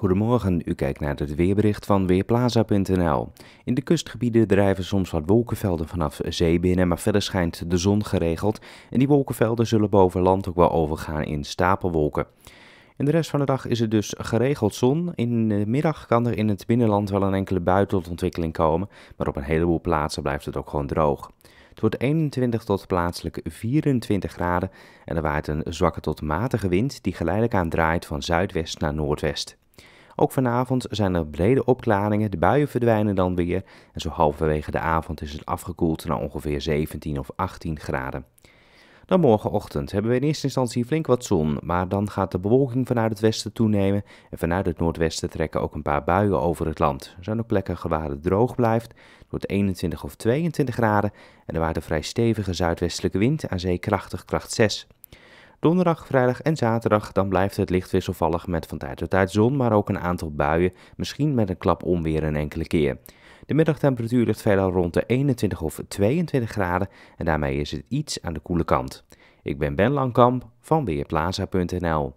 Goedemorgen, u kijkt naar het weerbericht van Weerplaza.nl. In de kustgebieden drijven soms wat wolkenvelden vanaf zee binnen, maar verder schijnt de zon geregeld. En die wolkenvelden zullen boven land ook wel overgaan in stapelwolken. In de rest van de dag is het dus geregeld zon. In de middag kan er in het binnenland wel een enkele bui tot ontwikkeling komen, maar op een heleboel plaatsen blijft het ook gewoon droog. Het wordt 21 tot plaatselijk 24 graden en er waait een zwakke tot matige wind die geleidelijk aan draait van zuidwest naar noordwest. Ook vanavond zijn er brede opklaringen, de buien verdwijnen dan weer en zo halverwege de avond is het afgekoeld naar ongeveer 17 of 18 graden. Dan morgenochtend hebben we in eerste instantie flink wat zon, maar dan gaat de bewolking vanuit het westen toenemen en vanuit het noordwesten trekken ook een paar buien over het land. Er zijn ook plekken waar het droog blijft, wordt 21 of 22 graden en er waait een vrij stevige zuidwestelijke wind aan zee krachtig kracht 6. Donderdag, vrijdag en zaterdag dan blijft het licht wisselvallig met van tijd tot tijd zon, maar ook een aantal buien, misschien met een klap onweer een enkele keer. De middagtemperatuur ligt veelal rond de 21 of 22 graden en daarmee is het iets aan de koele kant. Ik ben Ben Langkamp van Weerplaza.nl